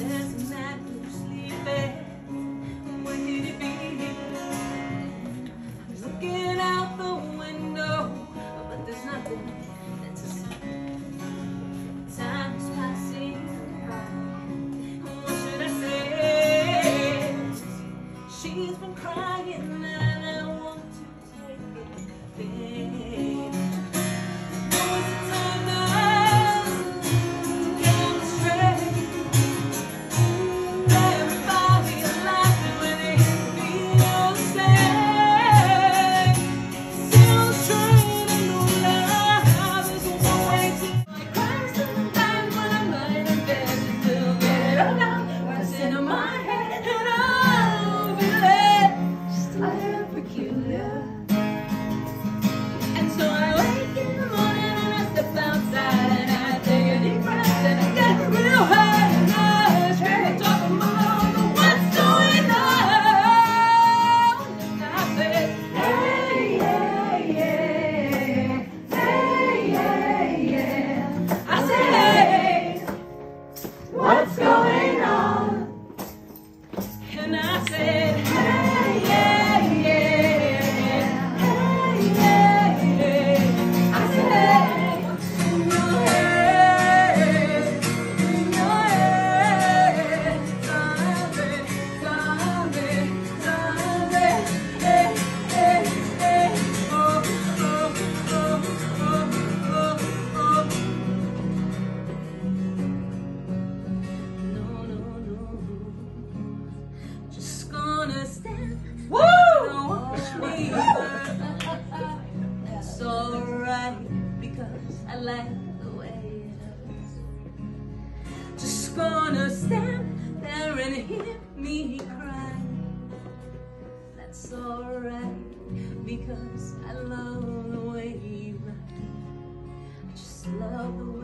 left Matt sleeping. and I say. like the way it is. Just gonna stand there and hear me cry. That's alright, because I love the way you ride. I just love the way